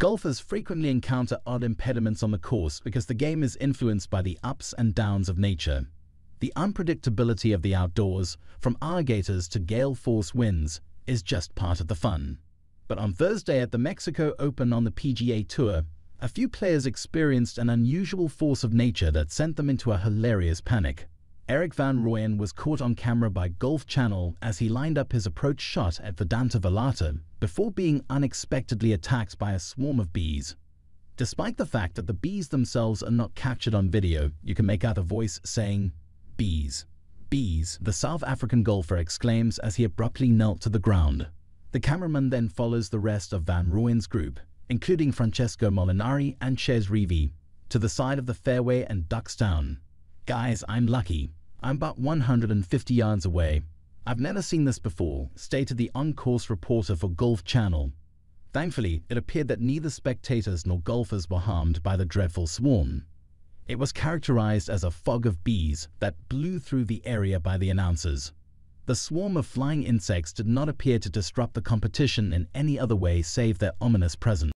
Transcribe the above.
Golfers frequently encounter odd impediments on the course because the game is influenced by the ups and downs of nature. The unpredictability of the outdoors, from alligators to gale force winds, is just part of the fun. But on Thursday at the Mexico Open on the PGA Tour, a few players experienced an unusual force of nature that sent them into a hilarious panic. Erik van Rooyen was caught on camera by Golf Channel as he lined up his approach shot at Vidanta Vallarta before being unexpectedly attacked by a swarm of bees. Despite the fact that the bees themselves are not captured on video, you can make out a voice saying, Bees. Bees, the South African golfer exclaims as he abruptly knelt to the ground. The cameraman then follows the rest of Van Rooyen's group, including Francesco Molinari and Chez Reavie, to the side of the fairway and ducks down. Guys, I'm lucky. I'm about 150 yards away. I've never seen this before, stated the on-course reporter for Golf Channel. Thankfully, it appeared that neither spectators nor golfers were harmed by the dreadful swarm. It was characterized as a fog of bees that blew through the area by the announcers. The swarm of flying insects did not appear to disrupt the competition in any other way save their ominous presence.